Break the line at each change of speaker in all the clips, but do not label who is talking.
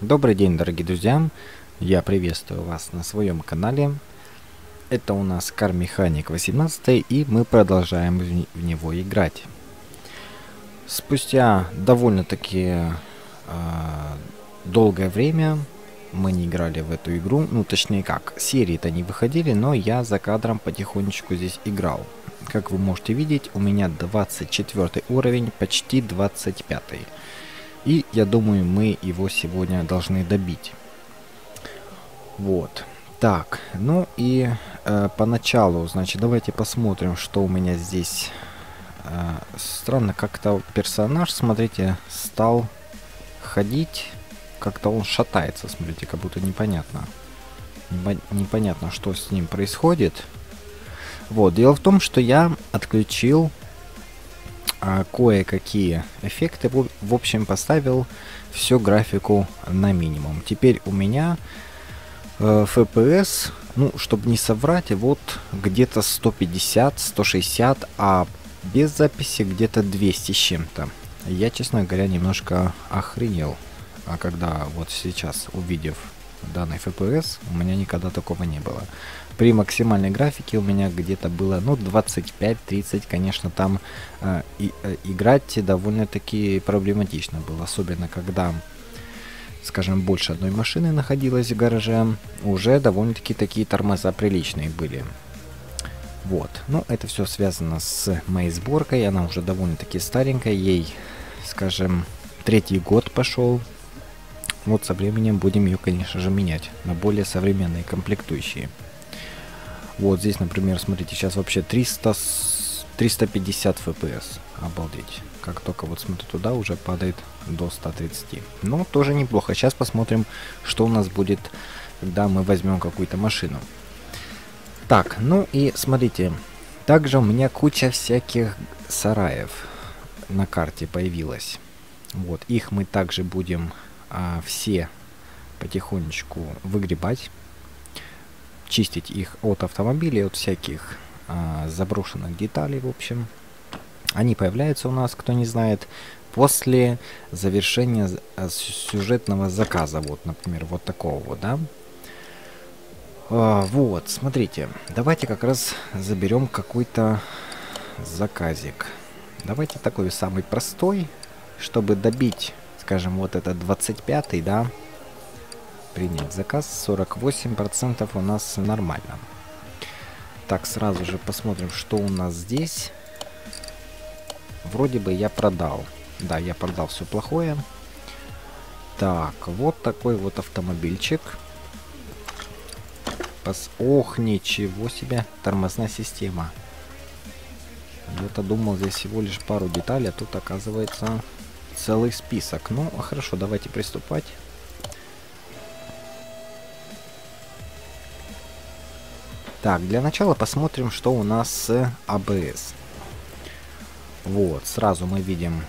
Добрый день, дорогие друзья! Я приветствую вас на своем канале. Это у нас Car Mechanic 18 и мы продолжаем в него играть. Спустя довольно-таки э, долгое время мы не играли в эту игру. Ну, точнее как, серии-то не выходили, но я за кадром потихонечку здесь играл. Как вы можете видеть, у меня 24 уровень, почти 25. И я думаю, мы его сегодня должны добить. Вот. Так, ну и э, поначалу, значит, давайте посмотрим, что у меня здесь. Э, странно, как-то персонаж, смотрите, стал ходить. Как-то он шатается, смотрите, как будто непонятно. Непонятно, что с ним происходит. Вот, дело в том, что я отключил а, кое-какие эффекты. В, общем, поставил всю графику на минимум. Теперь у меня э, FPS, ну, чтобы не соврать, вот где-то 150-160, а без записи где-то 200 с чем-то. Я, честно говоря, немножко охренел, а когда вот сейчас, увидев данный FPS, у меня никогда такого не было. При максимальной графике у меня где-то было, ну, 25-30, конечно, там э, и, э, играть довольно-таки проблематично было, особенно когда, скажем, больше одной машины находилась в гараже, уже довольно-таки такие тормоза приличные были. Вот, ну, это все связано с моей сборкой, она уже довольно-таки старенькая, ей, скажем, третий год пошел, вот со временем будем ее, конечно же, менять на более современные комплектующие. Вот здесь, например, смотрите, сейчас вообще 300, 350 FPS. Обалдеть. Как только вот смотрю туда, уже падает до 130. Но тоже неплохо. Сейчас посмотрим, что у нас будет, когда мы возьмем какую-то машину. Так, ну и смотрите. Также у меня куча всяких сараев на карте появилась. Вот, их мы также будем а, все потихонечку выгребать, чистить их от автомобилей, от всяких а, заброшенных деталей, в общем. Они появляются у нас, кто не знает, после завершения а, сюжетного заказа, вот, например, вот такого вот, да. А, вот, смотрите, давайте как раз заберем какой-то заказик. Давайте такой самый простой, чтобы добить скажем, вот это 25 да, принять заказ, 48% у нас нормально. Так, сразу же посмотрим, что у нас здесь. Вроде бы я продал. Да, я продал все плохое. Так, вот такой вот автомобильчик. Пос... Ох, ничего себе, тормозная система. Я-то думал, здесь всего лишь пару деталей, а тут оказывается целый список. Ну, хорошо, давайте приступать. Так, для начала посмотрим, что у нас с АБС. Вот, сразу мы видим,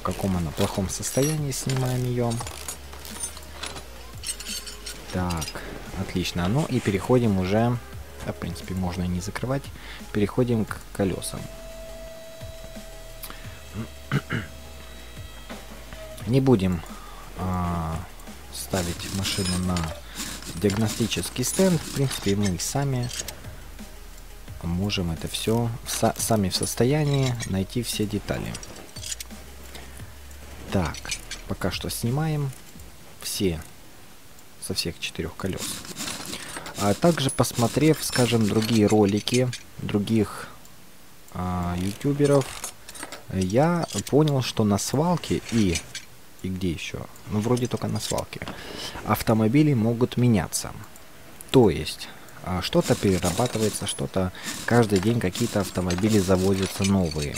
в каком она плохом состоянии, снимаем ее. Так, отлично. Ну и переходим уже, да, в принципе, можно и не закрывать, переходим к колесам. Не будем а, ставить машину на диагностический стенд. В принципе, мы сами можем это все сами в состоянии найти все детали. Так, пока что снимаем все со всех четырех колес. А также посмотрев, скажем, другие ролики других а, ютуберов, я понял, что на свалке и и где еще? Ну, вроде только на свалке. Автомобили могут меняться. То есть, а, что-то перерабатывается, что-то... Каждый день какие-то автомобили завозятся новые.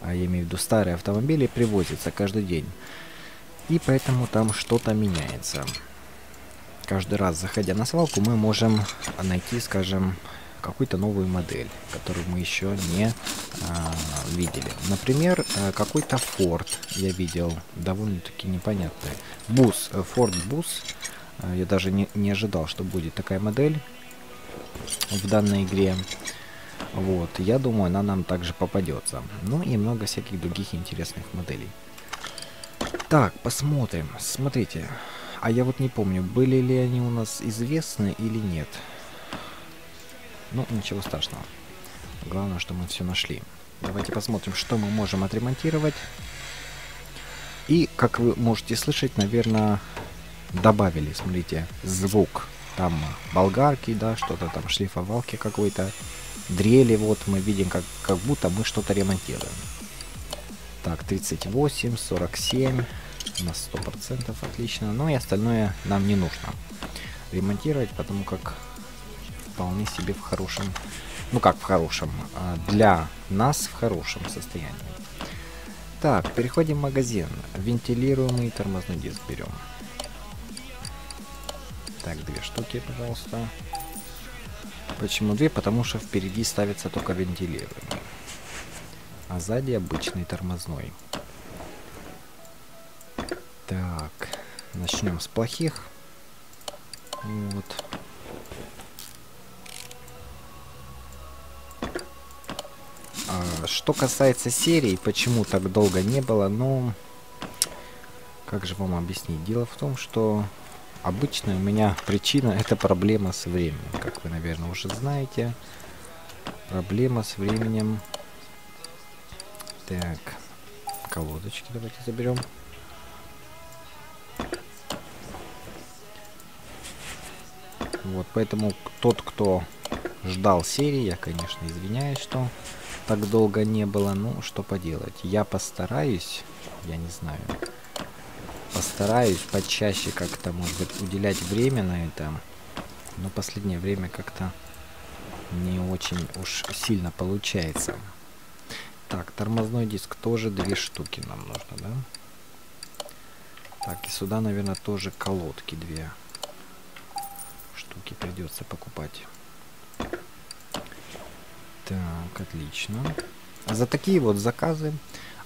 А я имею в виду старые автомобили привозятся каждый день. И поэтому там что-то меняется. Каждый раз, заходя на свалку, мы можем найти, скажем, какую-то новую модель, которую мы еще не а, видели. Например, э, какой-то Ford я видел, довольно-таки непонятный. Бус, э, Ford Bus. Э, я даже не, не ожидал, что будет такая модель в данной игре. Вот, я думаю, она нам также попадется. Ну и много всяких других интересных моделей. Так, посмотрим. Смотрите. А я вот не помню, были ли они у нас известны или нет. Ну, ничего страшного. Главное, что мы все нашли. Давайте посмотрим, что мы можем отремонтировать. И, как вы можете слышать, наверное, добавили, смотрите, звук. Там болгарки, да, что-то там, шлифовалки какой-то. Дрели, вот мы видим, как, как будто мы что-то ремонтируем. Так, 38, 47, на 100% отлично. Ну и остальное нам не нужно ремонтировать, потому как вполне себе в хорошем, ну как в хорошем, а для нас в хорошем состоянии. Так, переходим в магазин. Вентилируемый тормозной диск берем. Так, две штуки, пожалуйста. Почему две? Потому что впереди ставится только вентилируемый. А сзади обычный тормозной. Так, начнем с плохих. Вот. Что касается серии, почему так долго не было, ну... Как же вам объяснить? Дело в том, что обычно у меня причина это проблема с временем. Как вы, наверное, уже знаете. Проблема с временем. Так. Колодочки давайте заберем. Вот, поэтому тот, кто ждал серии, я, конечно, извиняюсь, что так долго не было. Ну, что поделать. Я постараюсь, я не знаю, постараюсь почаще как-то, может быть, уделять время на это. Но последнее время как-то не очень уж сильно получается. Так, тормозной диск тоже две штуки нам нужно, да? Так, и сюда, наверное, тоже колодки две штуки придется покупать. Так, отлично. За такие вот заказы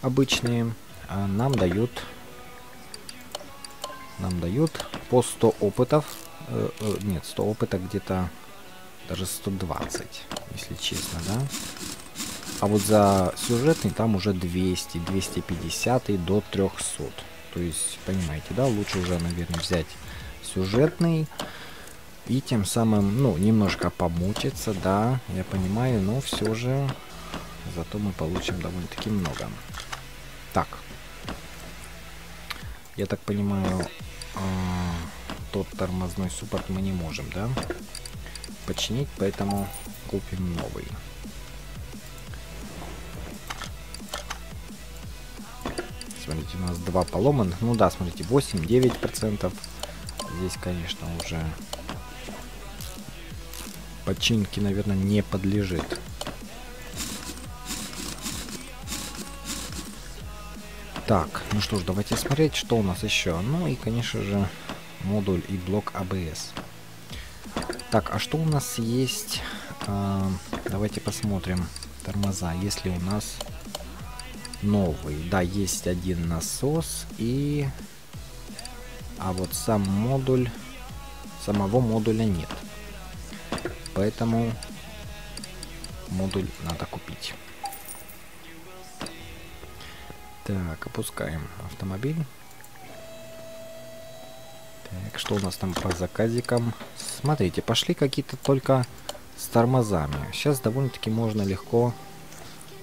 обычные а, нам дают нам дают по 100 опытов. Э, э, нет, 100 опыта где-то даже 120, если честно, да. А вот за сюжетный там уже 200, 250 и до 300. То есть, понимаете, да, лучше уже, наверное, взять сюжетный и тем самым, ну, немножко помучиться, да, я понимаю, но все же зато мы получим довольно-таки много. Так. Я так понимаю, э, тот тормозной суппорт мы не можем, да, починить, поэтому купим новый. Смотрите, у нас два поломанных. Ну да, смотрите, 8-9%. Здесь, конечно, уже починки, наверное, не подлежит. Так, ну что ж, давайте смотреть, что у нас еще. Ну и, конечно же, модуль и блок ABS. Так, а что у нас есть? А, давайте посмотрим. Тормоза. Если у нас новый. Да, есть один насос и... А вот сам модуль... Самого модуля нет. Поэтому модуль надо купить. Так, опускаем автомобиль. Так, что у нас там по заказикам? Смотрите, пошли какие-то только с тормозами. Сейчас довольно-таки можно легко,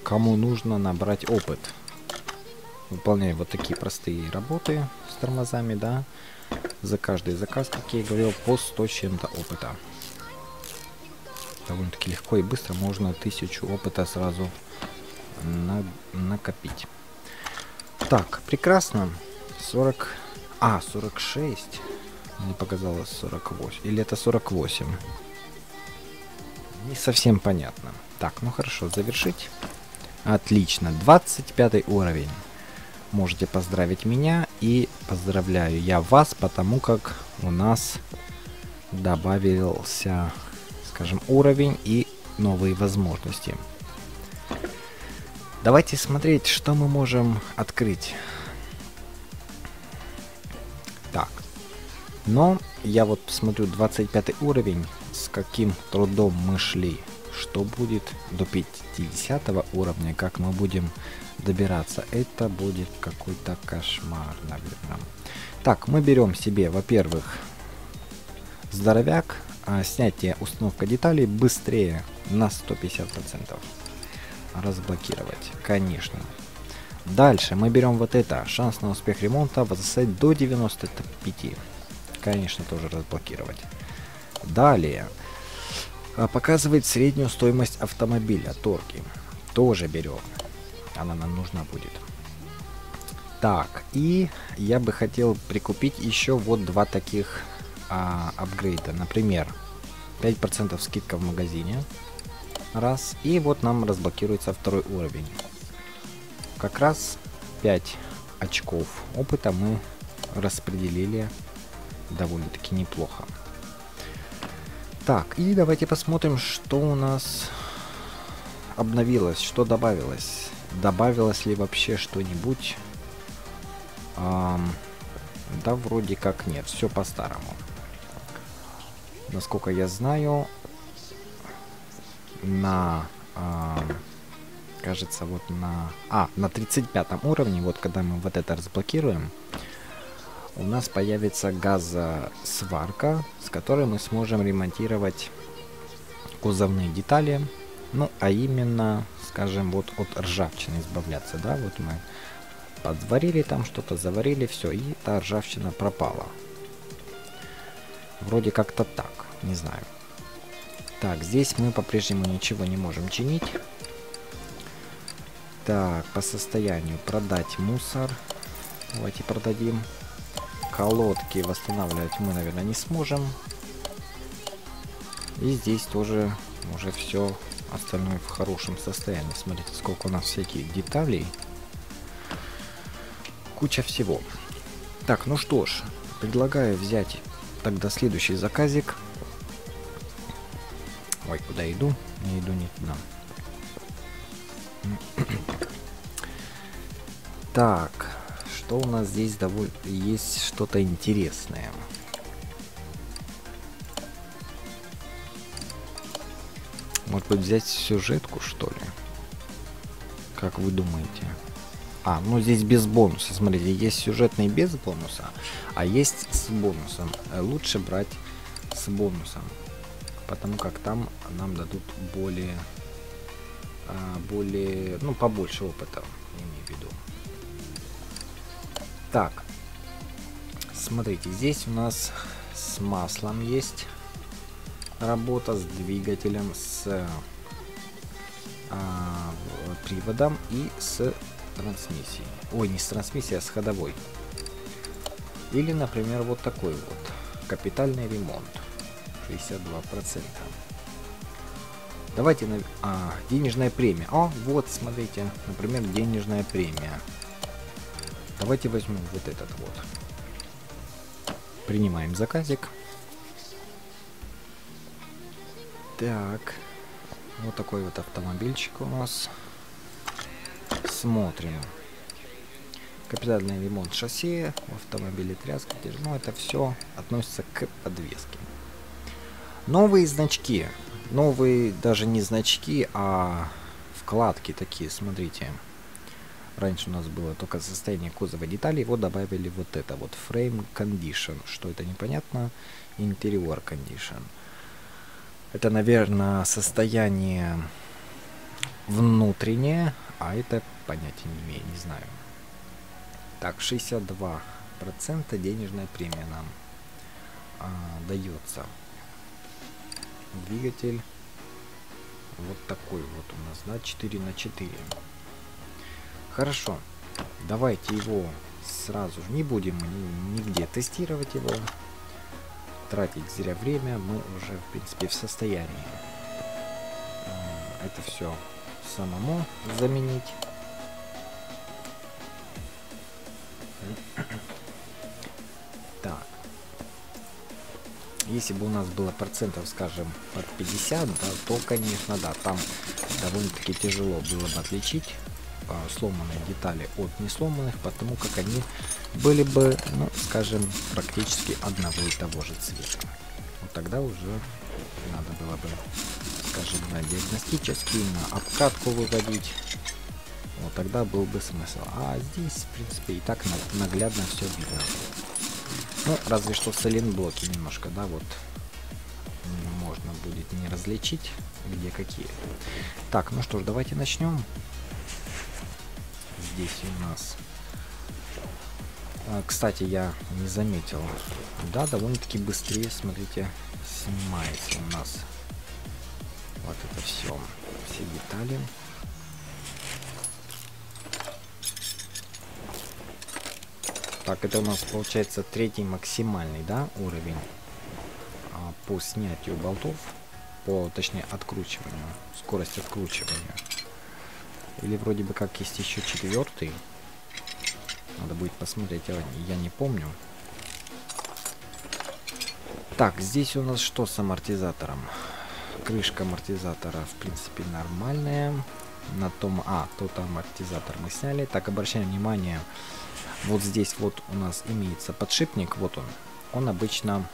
кому нужно, набрать опыт. Выполняя вот такие простые работы с тормозами, да. За каждый заказ, как я и говорил, по 100 чем-то опыта довольно-таки легко и быстро можно тысячу опыта сразу на накопить. Так, прекрасно. 40... А, 46. Мне показалось 48. Или это 48? Не совсем понятно. Так, ну хорошо, завершить. Отлично, 25 уровень. Можете поздравить меня и поздравляю я вас, потому как у нас добавился скажем, уровень и новые возможности. Давайте смотреть, что мы можем открыть. Так. Но я вот смотрю 25 уровень, с каким трудом мы шли. Что будет до 50 уровня, как мы будем добираться. Это будет какой-то кошмар, наверное. Так, мы берем себе, во-первых, здоровяк, снятие установка деталей быстрее на 150%. Разблокировать, конечно. Дальше мы берем вот это. Шанс на успех ремонта возрастает до 95. Конечно, тоже разблокировать. Далее. А, показывает среднюю стоимость автомобиля, торги. Тоже берем. Она нам нужна будет. Так, и я бы хотел прикупить еще вот два таких а, апгрейда. Например, 5% скидка в магазине. Раз. И вот нам разблокируется второй уровень. Как раз 5 очков опыта мы распределили довольно-таки неплохо. Так, и давайте посмотрим, что у нас обновилось, что добавилось. Добавилось ли вообще что-нибудь? Эм, да, вроде как нет, все по-старому. Насколько я знаю, на, э, кажется, вот на, а, на 35 уровне, вот когда мы вот это разблокируем, у нас появится газосварка, с которой мы сможем ремонтировать кузовные детали, ну, а именно, скажем, вот от ржавчины избавляться, да, вот мы подварили там что-то, заварили, все, и та ржавчина пропала. Вроде как-то так, не знаю. Так, здесь мы по-прежнему ничего не можем чинить. Так, по состоянию продать мусор. Давайте продадим. Колодки восстанавливать мы, наверное, не сможем. И здесь тоже уже все остальное в хорошем состоянии. Смотрите, сколько у нас всяких деталей. Куча всего. Так, ну что ж, предлагаю взять тогда следующий заказик. Ой, куда иду? Не иду не туда. Так, что у нас здесь довольно есть что-то интересное. Может быть взять сюжетку, что ли? Как вы думаете? А, ну здесь без бонуса. Смотрите, есть сюжетный без бонуса, а есть с бонусом. Лучше брать с бонусом. Потому как там нам дадут более... А, более... Ну, побольше опыта, имею в виду. Так. Смотрите, здесь у нас с маслом есть работа, с двигателем, с а, приводом и с трансмиссией. Ой, не с трансмиссией, а с ходовой. Или, например, вот такой вот. Капитальный ремонт. 62%. Давайте на... А, денежная премия. О, вот, смотрите. Например, денежная премия. Давайте возьмем вот этот вот. Принимаем заказик. Так. Вот такой вот автомобильчик у нас. Смотрим. Капитальный ремонт шасси, автомобиле тряска, ну это все относится к подвеске. Новые значки. Новые даже не значки, а вкладки такие, смотрите. Раньше у нас было только состояние кузова деталей, его добавили вот это вот, Frame Condition, что это непонятно, Interior Condition. Это, наверное, состояние внутреннее, а это понятия не имею, не знаю. Так, 62% денежная премия нам а, дается. Двигатель вот такой вот у нас, да, 4 на 4. Хорошо. Давайте его сразу же. Не будем нигде тестировать его. Тратить зря время. Мы уже, в принципе, в состоянии это все самому заменить. Если бы у нас было процентов, скажем, под 50, да, то, конечно, да, там довольно-таки тяжело было бы отличить а, сломанные детали от несломанных, потому как они были бы, ну, скажем, практически одного и того же цвета. Вот тогда уже надо было бы, скажем, на диагностический, на обкатку выводить. Вот тогда был бы смысл. А здесь, в принципе, и так наглядно все видно. Ну, разве что блоки немножко, да, вот можно будет не различить, где какие. Так, ну что ж, давайте начнем. Здесь у нас... А, кстати, я не заметил. Да, довольно-таки быстрее, смотрите, снимается у нас вот это все. Все детали. Так, это у нас получается третий максимальный, да, уровень а, по снятию болтов, по, точнее, откручиванию, скорость откручивания. Или вроде бы как есть еще четвертый. Надо будет посмотреть, я, я не помню. Так, здесь у нас что с амортизатором? Крышка амортизатора, в принципе, нормальная. На том... А, тот амортизатор мы сняли. Так, обращаем внимание, вот здесь вот у нас имеется подшипник, вот он. Он обычно...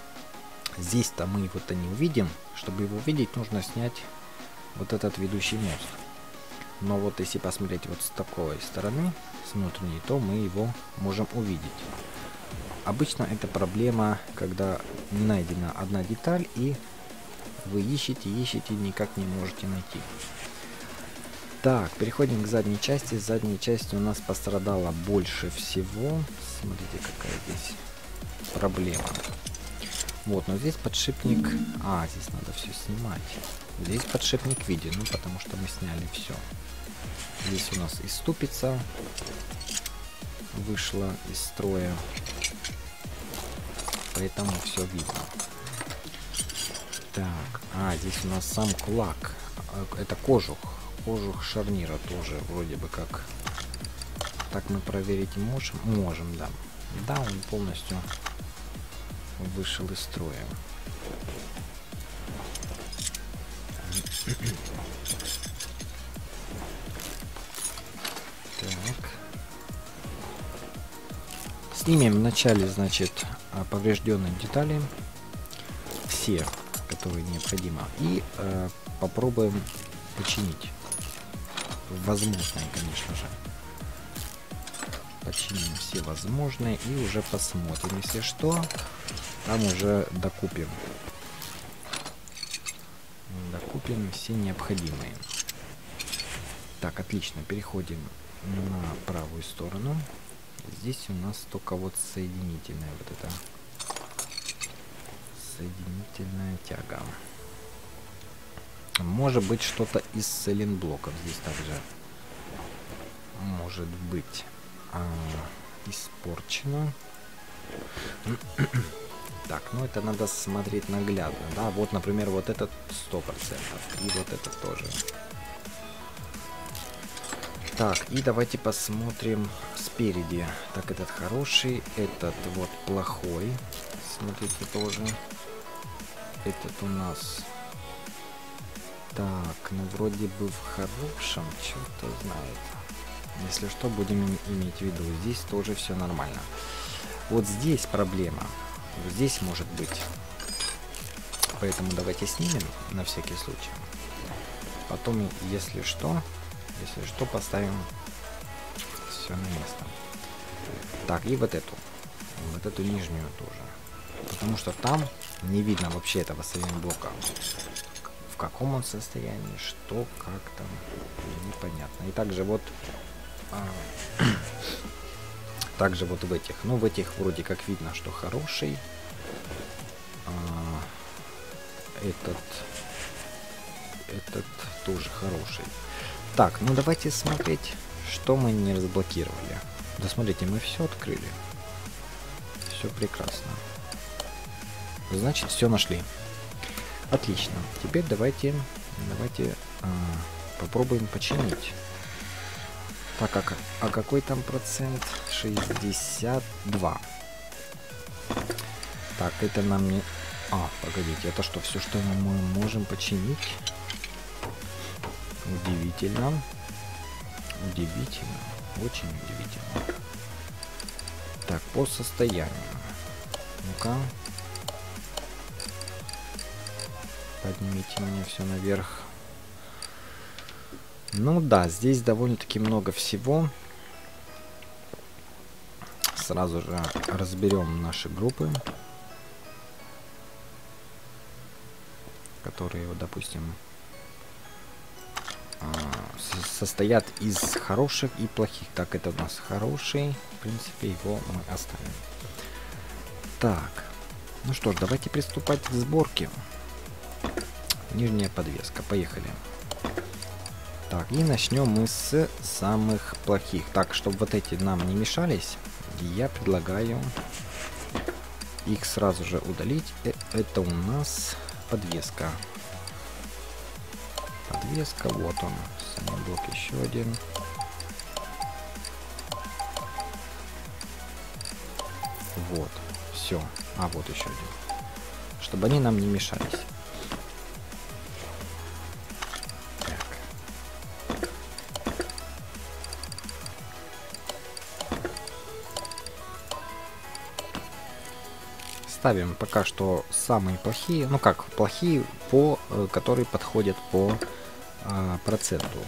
Здесь-то мы его-то не увидим. Чтобы его увидеть, нужно снять вот этот ведущий мост. Но вот если посмотреть вот с такой стороны, с внутренней, то мы его можем увидеть. Обычно это проблема, когда не найдена одна деталь и вы ищете, ищете, никак не можете найти. Так, переходим к задней части. Задняя часть у нас пострадала больше всего. Смотрите, какая здесь проблема. Вот, но здесь подшипник... А, здесь надо все снимать. Здесь подшипник виден, ну потому что мы сняли все. Здесь у нас и ступица вышла из строя. Поэтому все видно. Так, а, здесь у нас сам кулак. А, это кожух кожух шарнира тоже вроде бы как. Так мы проверить можем? Можем, да. Да, он полностью вышел из строя. Так. Снимем вначале, значит, поврежденные детали. Все, которые необходимо. И э, попробуем починить возможные, конечно же. Починим все возможные и уже посмотрим. Если что, там уже докупим. Докупим все необходимые. Так, отлично. Переходим на правую сторону. Здесь у нас только вот соединительная вот эта соединительная тяга. Может быть что-то из селенблоков здесь также может быть а, испорчено. так, ну это надо смотреть наглядно, да, вот, например, вот этот сто процентов и вот этот тоже. Так, и давайте посмотрим спереди. Так, этот хороший, этот вот плохой. Смотрите тоже. Этот у нас так, ну вроде бы в хорошем, черт знает. Если что, будем иметь в виду. Здесь тоже все нормально. Вот здесь проблема. Вот здесь может быть. Поэтому давайте снимем на всякий случай. Потом, если что, если что, поставим все на место. Так, и вот эту. Вот эту нижнюю тоже. Потому что там не видно вообще этого блока каком он состоянии, что, как там, непонятно. И также вот, а, также вот в этих, ну в этих вроде как видно, что хороший. А, этот, этот тоже хороший. Так, ну давайте смотреть, что мы не разблокировали. Да смотрите, мы все открыли. Все прекрасно. Значит, все нашли. Отлично. Теперь давайте, давайте а, попробуем починить. Так, а, а какой там процент? 62. Так, это нам не... А, погодите, это что, все, что мы можем починить? Удивительно. Удивительно. Очень удивительно. Так, по состоянию. Ну-ка. Поднимите мне все наверх. Ну да, здесь довольно-таки много всего. сразу же разберем наши группы. Которые, вот, допустим, а, состоят из хороших и плохих. Так, это у нас хороший. В принципе, его мы оставим. Так. Ну что ж, давайте приступать к сборке. Нижняя подвеска. Поехали. Так, и начнем мы с самых плохих. Так, чтобы вот эти нам не мешались, я предлагаю их сразу же удалить. Э, это у нас подвеска. Подвеска, вот он. Самый блок еще один. Вот, все. А, вот еще один. Чтобы они нам не мешались. Ставим пока что самые плохие, ну как, плохие, по, э, которые подходят по э, проценту.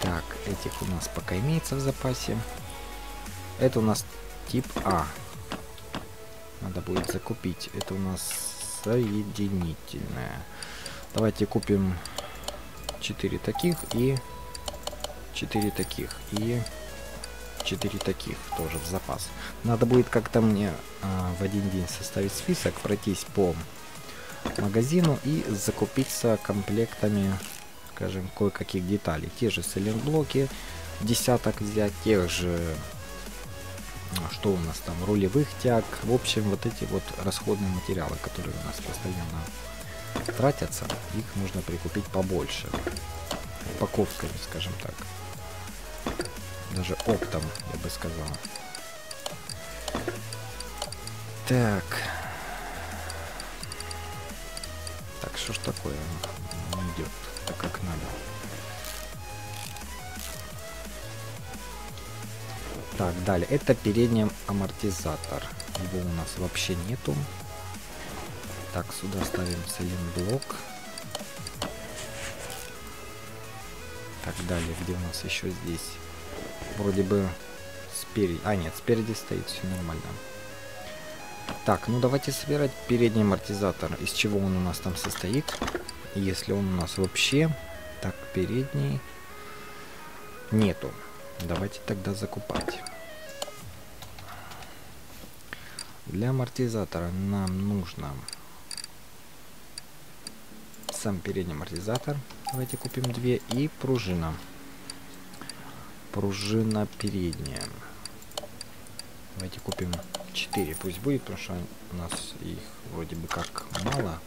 Так, этих у нас пока имеется в запасе. Это у нас тип А. Надо будет закупить. Это у нас соединительная. Давайте купим 4 таких и 4 таких. И 4 таких тоже в запас. Надо будет как-то мне а, в один день составить список, пройтись по магазину и закупиться комплектами, скажем, кое-каких деталей. Те же сайлентблоки, десяток взять, тех же, а, что у нас там, рулевых тяг. В общем, вот эти вот расходные материалы, которые у нас постоянно тратятся, их нужно прикупить побольше. Упаковками, скажем так. Даже оптом, я бы сказал. Так. Так, что ж такое? Не идет так, как надо. Так, далее. Это передний амортизатор. Его у нас вообще нету. Так, сюда ставим цилинблок. Так, далее. Где у нас еще здесь? Вроде бы спереди... А, нет, спереди стоит, все нормально. Так, ну давайте собирать передний амортизатор. Из чего он у нас там состоит? Если он у нас вообще... Так, передний... Нету. Давайте тогда закупать. Для амортизатора нам нужно сам передний амортизатор. Давайте купим две. И пружина пружина передняя. Давайте купим 4, пусть будет, потому что у нас их вроде бы как мало.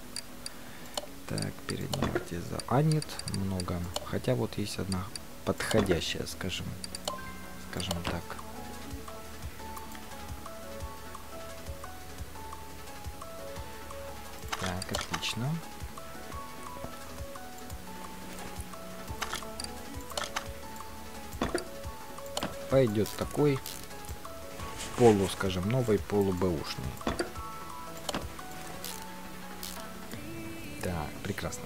Так, передняя амортиза. А нет, много. Хотя вот есть одна подходящая, скажем, скажем так. Так, отлично. Пойдет такой полу, скажем, новый полубэушный. Так, прекрасно.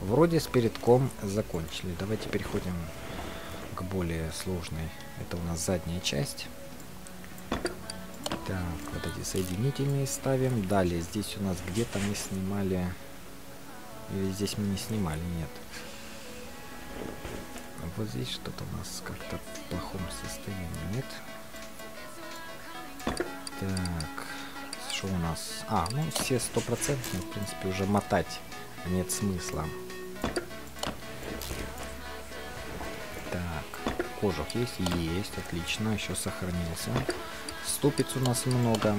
Вроде с передком закончили. Давайте переходим к более сложной. Это у нас задняя часть. Так, вот эти соединительные ставим. Далее, здесь у нас где-то мы снимали... Или здесь мы не снимали, нет вот здесь что-то у нас как-то в плохом состоянии, нет? Так, что у нас? А, ну все стопроцентные, в принципе, уже мотать нет смысла. Так, кожух есть? Есть, отлично, еще сохранился. Ступиц у нас много.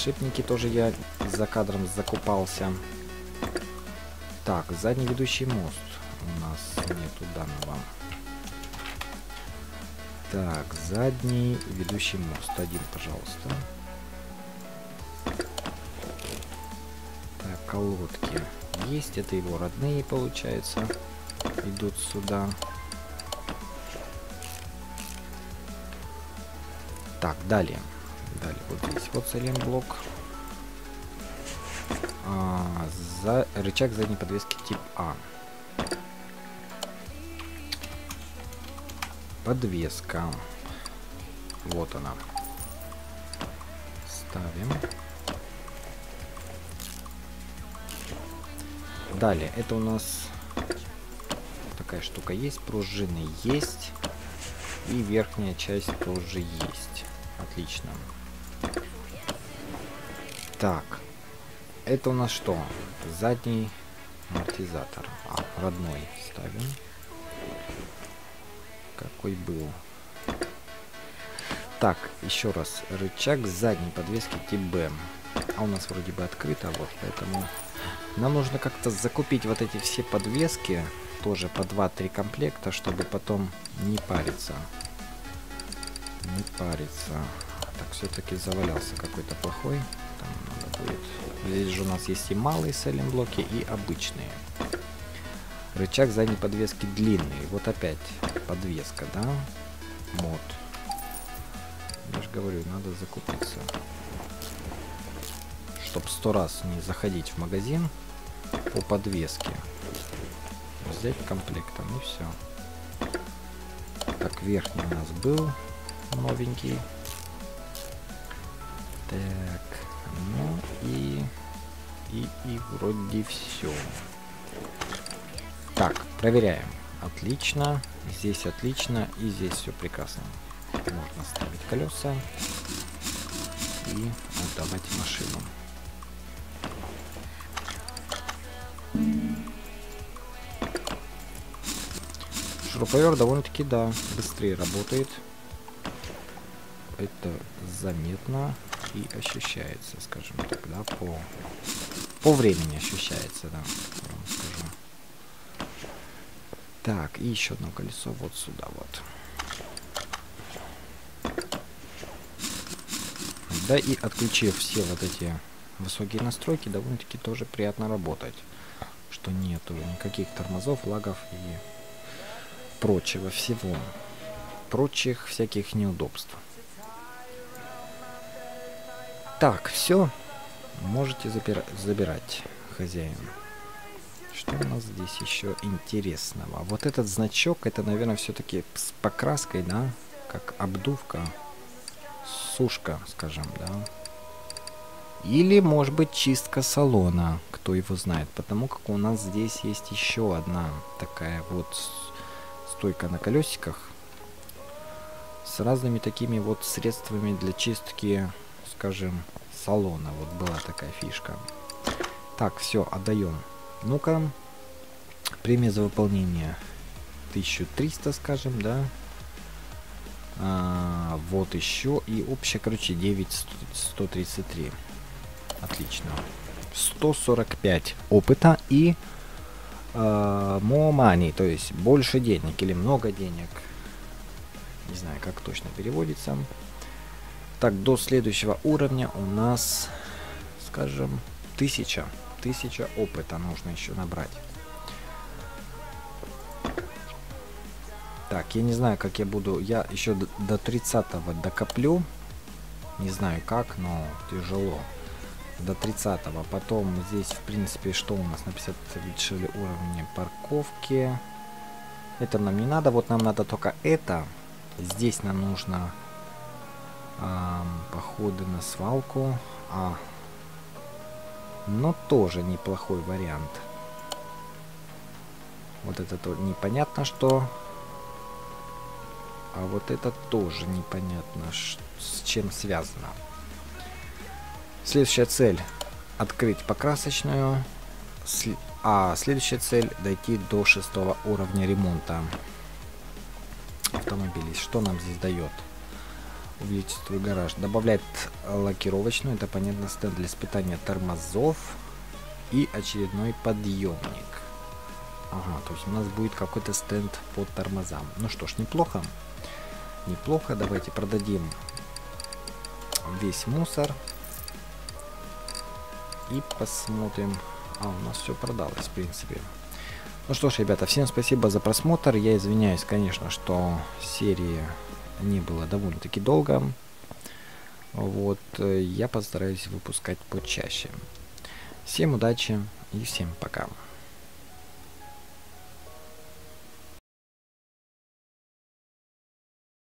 Подшипники тоже я за кадром закупался. Так, задний ведущий мост. У нас нету данного. Так, задний ведущий мост. Один, пожалуйста. Так, колодки. Есть, это его родные, получается. Идут сюда. Так, далее. Далее вот здесь вот сайлент-блок. А, за рычаг задней подвески тип А. Подвеска. Вот она. Ставим. Далее, это у нас такая штука есть, пружины есть. И верхняя часть тоже есть. Отлично. Так. Это у нас что? Задний амортизатор. А, родной ставим. Какой был? Так, еще раз. Рычаг задней подвески тип Б. А у нас вроде бы открыто, вот, поэтому нам нужно как-то закупить вот эти все подвески, тоже по 2-3 комплекта, чтобы потом не париться. Не париться. Так, все-таки завалялся какой-то плохой. Здесь же у нас есть и малые селлинг блоки, и обычные. Рычаг задней подвески длинный. Вот опять подвеска, да? Мод. Я же говорю, надо закупиться. Чтоб сто раз не заходить в магазин по подвеске. Взять комплектом и все. Так, верхний у нас был новенький. И, и вроде все. Так, проверяем. Отлично. Здесь отлично. И здесь все прекрасно. Можно ставить колеса. И отдавать машину. Шуруповерт довольно-таки, да, быстрее работает. Это заметно и ощущается, скажем так, да, по, по времени ощущается, да, вам скажу. Так, и еще одно колесо вот сюда вот. Да и отключив все вот эти высокие настройки, довольно-таки тоже приятно работать. Что нету никаких тормозов, лагов и прочего всего. Прочих всяких неудобств. Так, все. Можете забирать, хозяин. Что у нас здесь еще интересного? Вот этот значок, это, наверное, все-таки с покраской, да? Как обдувка. Сушка, скажем, да? Или, может быть, чистка салона, кто его знает. Потому как у нас здесь есть еще одна такая вот стойка на колесиках. С разными такими вот средствами для чистки скажем, салона. Вот была такая фишка. Так, все, отдаем. Ну-ка, премия за выполнение 1300, скажем, да. А, вот еще. И общая, короче, 9133. Отлично. 145 опыта и э, more money, то есть больше денег или много денег. Не знаю, как точно переводится. Так, до следующего уровня у нас, скажем, тысяча. Тысяча опыта нужно еще набрать. Так, я не знаю, как я буду... Я еще до 30 докоплю. Не знаю как, но тяжело. До 30 -го. Потом здесь, в принципе, что у нас на 50 решили уровне парковки. Это нам не надо. Вот нам надо только это. Здесь нам нужно походы на свалку. А. Но тоже неплохой вариант. Вот это то непонятно что. А вот это тоже непонятно, с чем связано. Следующая цель открыть покрасочную. А следующая цель дойти до шестого уровня ремонта автомобилей. Что нам здесь дает? Увеличить твой гараж. Добавляет лакировочную, это понятно, стенд для испытания тормозов и очередной подъемник. Ага, то есть у нас будет какой-то стенд под тормозам. Ну что ж, неплохо. Неплохо, давайте продадим весь мусор. И посмотрим. А, у нас все продалось, в принципе. Ну что ж, ребята, всем спасибо за просмотр. Я извиняюсь, конечно, что серии не было довольно-таки долго. Вот, э, я постараюсь выпускать почаще. Всем удачи и всем пока.